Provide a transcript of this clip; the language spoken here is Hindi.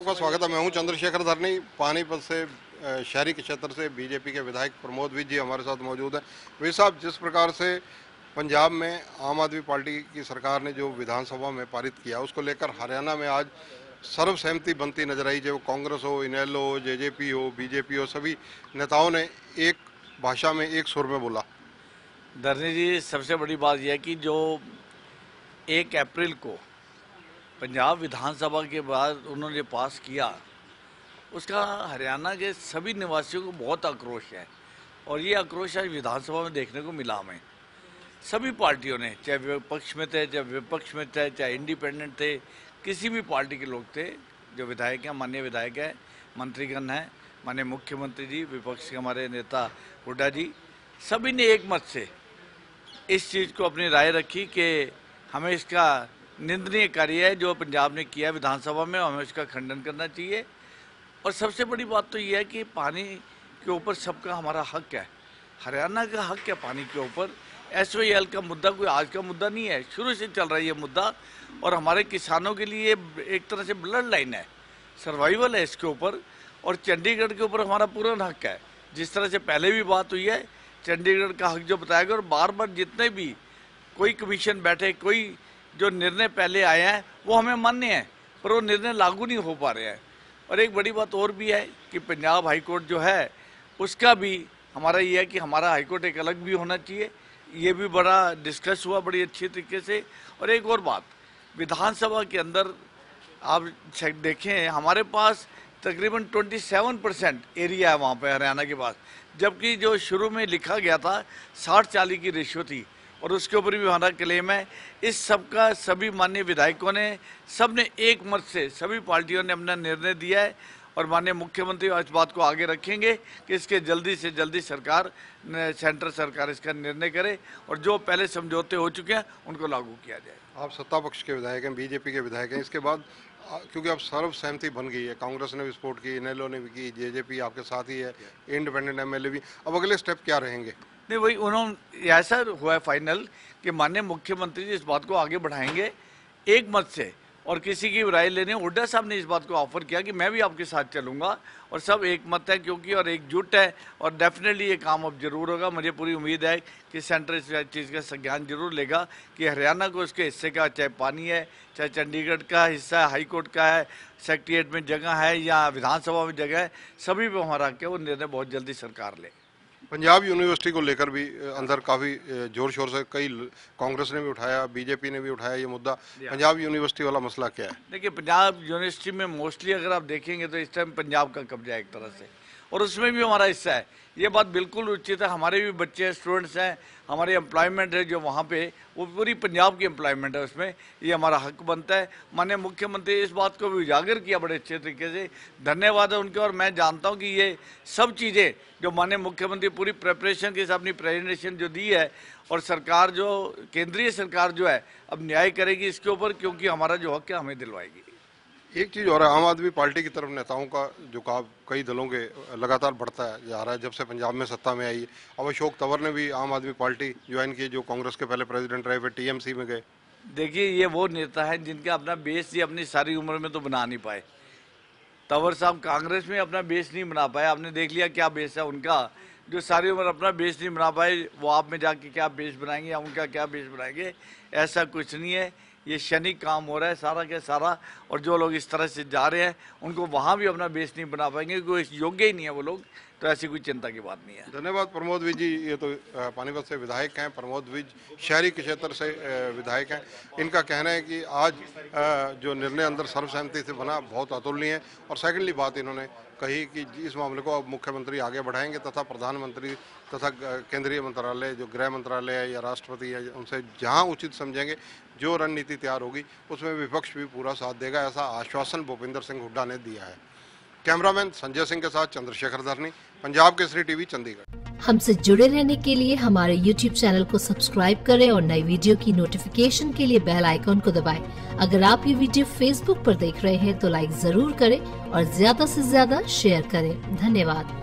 आपका स्वागत है। मैं हूँ चंद्रशेखर धरनी, पानीपत से शहरी के क्षेत्र से बीजेपी के विधायक प्रमोद विज जी हमारे साथ मौजूद हैं। वे साहब, जिस प्रकार से पंजाब में आम आदमी पार्टी की सरकार ने जो विधानसभा में पारित किया, उसको लेकर हरियाणा में आज सर्वसहमति बनती नज़र आई। जो कांग्रेस हो, इनेलो हो, जेजेपी हो, बीजेपी हो, सभी नेताओं ने एक भाषा में, एक सुर में बोला। धरनी जी, सबसे बड़ी बात यह कि जो एक अप्रैल को पंजाब विधानसभा के बाद उन्होंने पास किया। उसका हरियाणा के सभी निवासियों को बहुत आक्रोश है और ये आक्रोश आज विधानसभा में देखने को मिला हमें। सभी पार्टियों ने, चाहे विपक्ष में थे, चाहे विपक्ष में थे, चाहे इंडिपेंडेंट थे, किसी भी पार्टी के लोग थे, जो विधायक हैं, माननीय विधायक हैं, मंत्रीगण हैं, माननीय मुख्यमंत्री जी, विपक्ष के हमारे नेता हुड्डा जी, सभी ने एक मत से इस चीज़ को अपनी राय रखी कि हमें इसका निंदनीय कार्य है जो पंजाब ने किया विधानसभा में, हमें उसका खंडन करना चाहिए। और सबसे बड़ी बात तो यह है कि पानी के ऊपर सबका हमारा हक है? हरियाणा का हक है पानी के ऊपर? एस का मुद्दा कोई आज का मुद्दा नहीं है। शुरू से चल रहा है ये मुद्दा और हमारे किसानों के लिए एक तरह से ब्लड लाइन है। सर्वाइवल है इसके ऊपर और चंडीगढ़ के ऊपर हमारा पूर्ण हक है। जिस तरह से पहले भी बात हुई है, चंडीगढ़ का हक जो बताया गया और बार बार जितने भी कोई कमीशन बैठे, कोई जो निर्णय पहले आए हैं, वो हमें मान्य है, पर वो निर्णय लागू नहीं हो पा रहे हैं। और एक बड़ी बात और भी है कि पंजाब हाईकोर्ट जो है, उसका भी हमारा ये है कि हमारा हाईकोर्ट एक अलग भी होना चाहिए। ये भी बड़ा डिस्कस हुआ बड़ी अच्छी तरीके से। और एक और बात, विधानसभा के अंदर आप देखें, हमारे पास तकरीबन 27 परसेंट एरिया है वहाँ पे हरियाणा के पास। जबकि जो शुरू में लिखा गया था, साठ चालीस की रेशियो थी। और उसके ऊपर भी हमारा क्लेम है इस सब का सभी माननीय विधायकों ने सबने एक मत से सभी पार्टियों ने अपना निर्णय दिया है और माननीय मुख्यमंत्री इस बात को आगे रखेंगे कि इसके जल्दी से जल्दी सरकार सेंट्रल सरकार इसका निर्णय करे और जो पहले समझौते हो चुके हैं, उनको लागू किया जाए। आप सत्ता पक्ष के विधायक हैं, बीजेपी के विधायक हैं, इसके बाद क्योंकि अब सर्व सहमति बन गई है, कांग्रेस ने भी सपोर्ट की, इनेलो ने भी की, जेजेपी आपके साथ ही है, इंडिपेंडेंट एमएलए भी। अब अगले स्टेप क्या रहेंगे? नहीं, वही उन्होंने ऐसा हुआ है फाइनल कि माननीय मुख्यमंत्री जी इस बात को आगे बढ़ाएँगे एक मत से और किसी की राय लेने हुड्डा साहब ने इस बात को ऑफ़र किया कि मैं भी आपके साथ चलूँगा और सब एक मत है क्योंकि और एकजुट है और डेफिनेटली ये काम अब ज़रूर होगा। मुझे पूरी उम्मीद है कि सेंटर इस चीज़ का संज्ञान ज़रूर लेगा कि हरियाणा को उसके हिस्से का, चाहे पानी है, चाहे चंडीगढ़ का हिस्सा है हाईकोर्ट का है सेक्रेटरीट में जगह है या विधानसभा में जगह है, सभी पे हमारा है वो निर्णय बहुत जल्दी सरकार ले। पंजाब यूनिवर्सिटी को लेकर भी अंदर काफ़ी ज़ोर शोर से कई कांग्रेस ने भी उठाया बीजेपी ने भी उठाया ये मुद्दा। पंजाब यूनिवर्सिटी वाला मसला क्या है? देखिए पंजाब यूनिवर्सिटी में मोस्टली अगर आप देखेंगे तो इस टाइम पंजाब का कब्जा है एक तरह से। और उसमें भी हमारा हिस्सा है। ये बात बिल्कुल उचित है। हमारे भी बच्चे हैं स्टूडेंट्स हैं हमारे एम्प्लॉयमेंट है जो वहाँ पे वो पूरी पंजाब की एम्प्लॉयमेंट है उसमें। ये हमारा हक बनता है। माननीय मुख्यमंत्री इस बात को भी उजागर किया बड़े अच्छे तरीके से। धन्यवाद है उनके और मैं जानता हूँ कि ये सब चीज़ें जो माननीय मुख्यमंत्री पूरी प्रेपरेशन के साथ अपनी प्रेजेंटेशन जो दी है और सरकार जो केंद्रीय सरकार जो है अब न्याय करेगी इसके ऊपर क्योंकि हमारा जो हक है हमें दिलवाएगी। एक चीज़ और है आम आदमी पार्टी की तरफ़ नेताओं का झुकाव कई दलों के लगातार बढ़ता है जा रहा है जब से पंजाब में सत्ता में आई। है अब अशोक तंवर ने भी आम आदमी पार्टी ज्वाइन की जो कांग्रेस के पहले प्रेसिडेंट रहे फिर टीएमसी में गए। देखिए ये वो नेता है जिनका अपना बेस ही अपनी सारी उम्र में तो बना नहीं पाए। तंवर साहब कांग्रेस में अपना बेस नहीं बना पाए। आपने देख लिया क्या बेस है उनका। जो सारी उम्र अपना बेस नहीं बना पाए, वो आप में जाके क्या बेस बनाएँगे, या उनका क्या बेस बनाएँगे, ऐसा कुछ नहीं है। ये शनि काम हो रहा है सारा के सारा, और जो लोग इस तरह से जा रहे हैं, उनको वहाँ भी अपना बेस नहीं बना पाएँगे क्योंकि योग्य ही नहीं है वो लोग। तो ऐसी कोई चिंता की बात नहीं है। धन्यवाद प्रमोद विज जी, ये तो पानीपत से विधायक हैं। प्रमोद विज शहरी के क्षेत्र से विधायक हैं। इनका कहना है कि आज जो निर्णय अंदर सर्वसहमति से बना, बहुत अतुलनीय है। और सेकेंडली बात इन्होंने कही कि इस मामले को अब मुख्यमंत्री आगे बढ़ाएँगे तथा प्रधानमंत्री तथा केंद्रीय मंत्रालय, जो गृह मंत्रालय है या राष्ट्रपति है, उनसे जहाँ उचित समझेंगे, जो रणनीति तैयार होगी, उसमें विपक्ष भी पूरा साथ देगा, ऐसा आश्वासन भूपिंदर सिंह हुड्डा ने दिया है। कैमरामैन संजय सिंह के साथ चंद्रशेखर धरनी, पंजाब केसरी टीवी, चंडीगढ़। हमसे जुड़े रहने के लिए हमारे यूट्यूब चैनल को सब्सक्राइब करें और नई वीडियो की नोटिफिकेशन के लिए बेल आइकॉन को दबाएँ। अगर आप ये वीडियो फेसबुक पर देख रहे हैं तो लाइक ज़रूर करें और ज़्यादा से ज़्यादा शेयर करें। धन्यवाद।